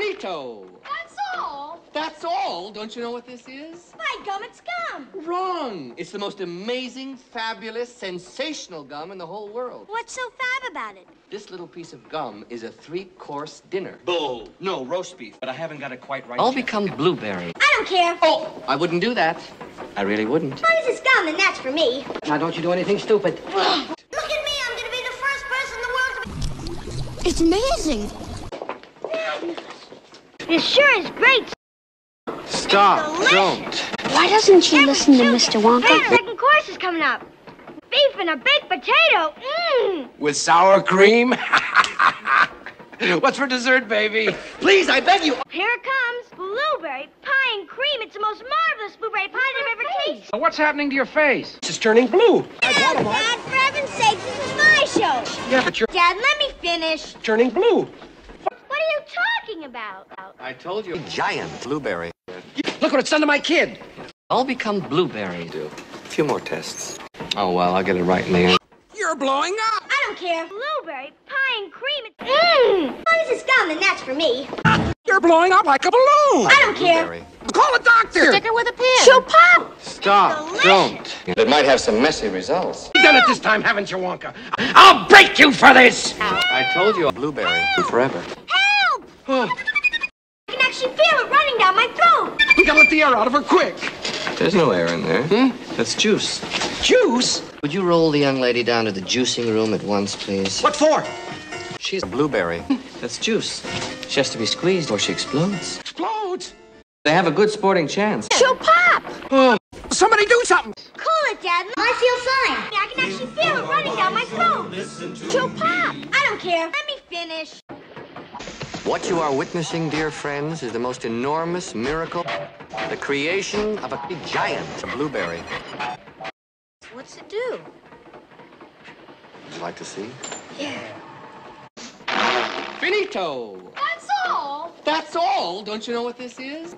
Finito. That's all. That's all. Don't you know what this is? My gum, it's gum. Wrong. It's the most amazing, fabulous, sensational gum in the whole world. What's so fab about it? This little piece of gum is a three-course dinner. Bull. No, roast beef. But I haven't got it quite right. All yet. become blueberry. I don't care. Oh, I wouldn't do that. I really wouldn't. As long as it's gum, then that's for me. Now, don't you do anything stupid. Look at me. I'm going to be the first person in the world to... It's amazing. It sure is great. Stop. Don't. Why doesn't she listen to Mr. Wonka? second course is coming up. Beef and a baked potato. Mmm. With sour cream? What's for dessert, baby? Please, I beg you. Here it comes. Blueberry pie and cream. It's the most marvelous blueberry pie I've ever tasted. What's happening to your face? It's turning blue. Dad, Dad, for heaven's sake, this is my show. Yeah, but you're Dad, let me finish. turning blue. What are you talking about? I told you. Giant blueberry. Look what it's done to my kid. All become blueberry. Do. A few more tests. Oh, well, I'll get it right in the end. You're blowing up. I don't care. Blueberry pie and cream. Mmm. As long as it's gum, then that's for me. You're blowing up like a balloon. I don't care. Call a doctor. Sticker with a pin. She'll pop. Stop. Don't. It might have some messy results. You've done it this time, haven't you, Wonka? I'll break you for this. I told you. Blueberry. Forever. Help! I can actually feel it running down my throat. We gotta let the air out of her quick. There's no air in there. Hmm? That's juice. Juice? Would you roll the young lady down to the juicing room at once, please? What for? She's a Blueberry. That's juice. She has to be squeezed or she explodes. Explodes. They have a good sporting chance. She'll pop. Oh. Somebody do something. Cool it, Dad. I feel fine. I can actually feel it running down my throat. She'll pop. I don't care. Let me finish. What you are witnessing, dear friends, is the most enormous miracle. The creation of a giant blueberry. What's it do? Would you like to see? Yeah. Finito. That's all. That's all. Don't you know what this is?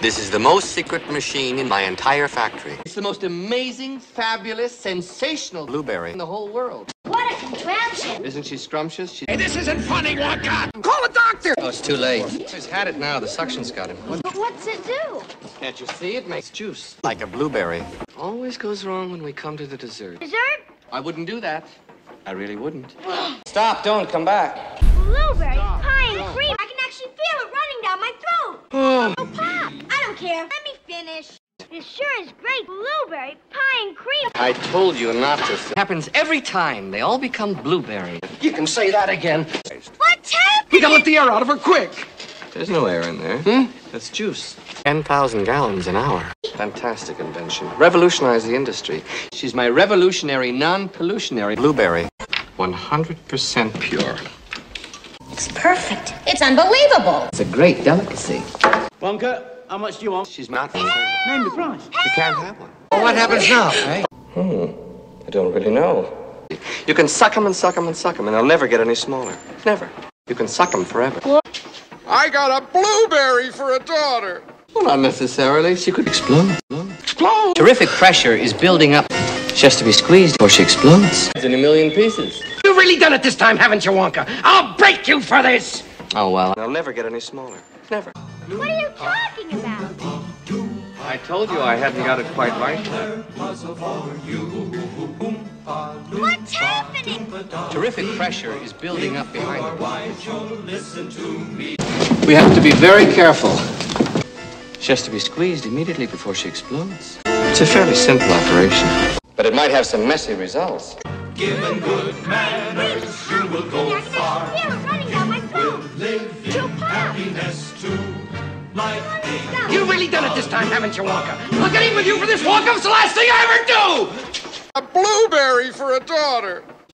This is the most secret machine in my entire factory. It's the most amazing, fabulous, sensational Blueberry. in the whole world. What a contraption. Isn't she scrumptious? She... Hey, this isn't funny, Wonka. Call a doctor. Oh, it's too late. She's had it now. The suction's got him. What? But what's it do? Can't you see? It makes juice. Like a blueberry. Always goes wrong when we come to the dessert. Dessert? I wouldn't do that. I really wouldn't. Stop! Don't come back. Blueberry pie and cream. I can actually feel it running down my throat. Oh, pop. I don't care. Let me finish. It sure is great. Blueberry pie and cream. I told you not to. It happens every time. They all become blueberry. You can say that again. What's happening? We gotta let the air out of her quick. There's no air in there. Hmm? That's juice. 10,000 gallons an hour. Fantastic invention. Revolutionized the industry. She's my revolutionary, non-pollutionary Blueberry. 100% pure. It's perfect. It's unbelievable. It's a great delicacy. Wonka, how much do you want? She's not for. Name the price. You can't have one. Well, what happens now, eh? Hmm. I don't really know. You can suck 'em and suck 'em and suck 'em, and they'll never get any smaller. Never. You can suck 'em forever. I got a blueberry for a daughter. Well, not necessarily. She could explode. Explode. Terrific pressure is building up. She has to be squeezed or she explodes. It's in a million pieces. You've really done it this time, haven't you, Wonka? I'll break you for this. Oh, well. They'll never get any smaller. Never. What are you talking about? I told you I hadn't got it quite right. What's happening? Terrific pressure is building up behind her. We have to be very careful. She has to be squeezed immediately before she explodes. It's a fairly simple operation. But it might have some messy results. I can actually feel it running down my throat. She'll pop. You've really done it this time, haven't you, Wonka? I'll get even with you for this, Wonka. It's the last thing I ever do. A blueberry for a daughter.